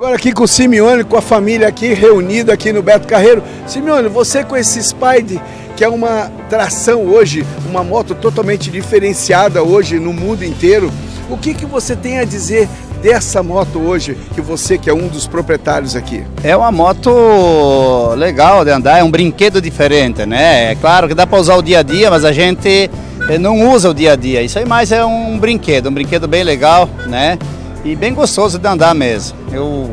Agora aqui com o Simeone, com a família aqui reunida aqui no Beto Carreiro. Simeone, você com esse Spide, que é uma tração hoje, uma moto totalmente diferenciada hoje no mundo inteiro, o que, que você tem a dizer dessa moto hoje, que você que é um dos proprietários aqui? É uma moto legal de andar, é um brinquedo diferente, né? É claro que dá para usar o dia a dia, mas a gente eh, não usa o dia a dia. Isso aí mais é um brinquedo, um brinquedo bem legal, né? E bem gostoso de andar mesmo. Eu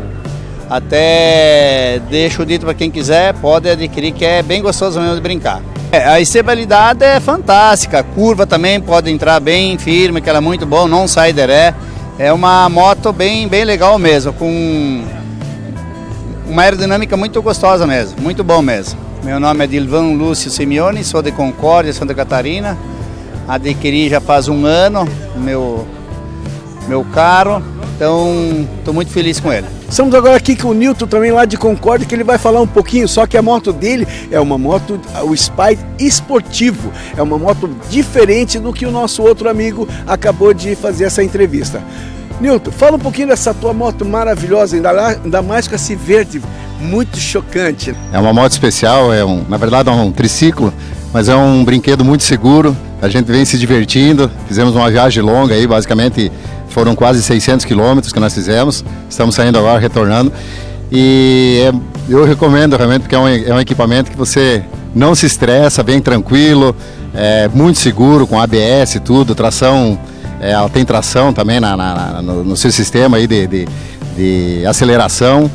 até deixo dito para quem quiser, pode adquirir, que é bem gostoso mesmo de brincar. É, a estabilidade é fantástica, a curva também pode entrar bem firme, que ela é muito boa, não sai deré. É uma moto bem, bem legal mesmo, com uma aerodinâmica muito gostosa mesmo, muito bom mesmo. Meu nome é Dilvan Lúcio Simeone, sou de Concórdia, Santa Catarina. Adquiri já faz um ano meu, meu carro, então estou muito feliz com ele. Estamos agora aqui com o Nilton também lá de Concórdia, que ele vai falar um pouquinho, só que a moto dele é uma moto, o Spy esportivo, é uma moto diferente do que o nosso outro amigo acabou de fazer essa entrevista. Nilton, fala um pouquinho dessa tua moto maravilhosa, ainda, lá, ainda mais com esse verde muito chocante. É uma moto especial, é um, na verdade é um triciclo, mas é um brinquedo muito seguro. A gente vem se divertindo, fizemos uma viagem longa aí, basicamente foram quase 600 quilômetros que nós fizemos. Estamos saindo agora, retornando. E é, eu recomendo realmente porque é um, é um equipamento que você não se estressa, bem tranquilo, é muito seguro, com ABS e tudo, tração é, ela tem tração também na, na, no, no, seu sistema aí de, de, de, aceleração.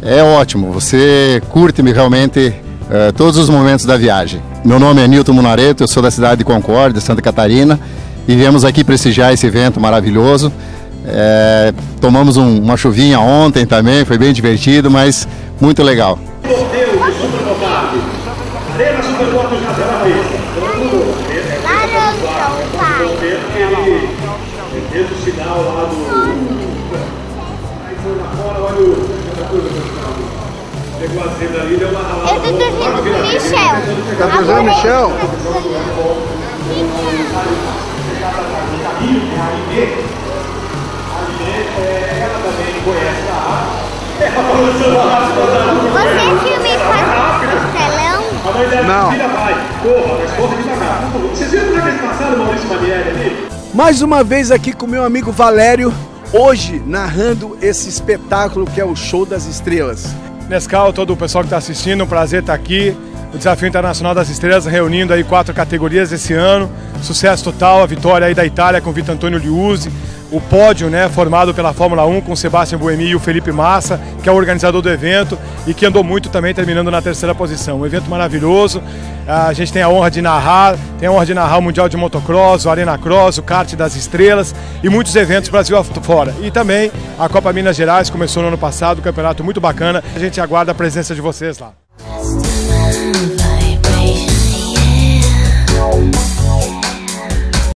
É ótimo, você curte realmente é, todos os momentos da viagem. Meu nome é Nilton Munareto, eu sou da cidade de Concórdia, Santa Catarina, e viemos aqui prestigiar esse evento maravilhoso. É, tomamos um, uma chuvinha ontem também, foi bem divertido, mas muito legal. Arena Supermoto fez o sinal lá do. Aí foi lá fora, olha o. Eu tô torcendo pro Michel. Tá torcendo o Michel? Ela também conhece a arte. Você filme com telão? A mãe dela, Não. filha vai, corra, mas corra devagar. Vocês viram como é que eles passaram, Maurício Manieri ali? Mais uma vez aqui com meu amigo Valério, hoje narrando esse espetáculo que é o Show das Estrelas. Nescau, todo o pessoal que está assistindo, um prazer estar aqui. O Desafio Internacional das Estrelas reunindo aí quatro categorias esse ano. Sucesso total, a vitória aí da Itália com o Vitor Antônio Liuzzi, o pódio né, formado pela Fórmula 1 com Sebastião Buemi e o Felipe Massa, que é o organizador do evento e que andou muito também, terminando na terceira posição. Um evento maravilhoso, ah, a gente tem a honra de narrar, tem a honra de narrar o Mundial de Motocross, o Arena Cross, o Kart das Estrelas e muitos eventos Brasil afora. E também a Copa Minas Gerais começou no ano passado, um campeonato muito bacana. A gente aguarda a presença de vocês lá.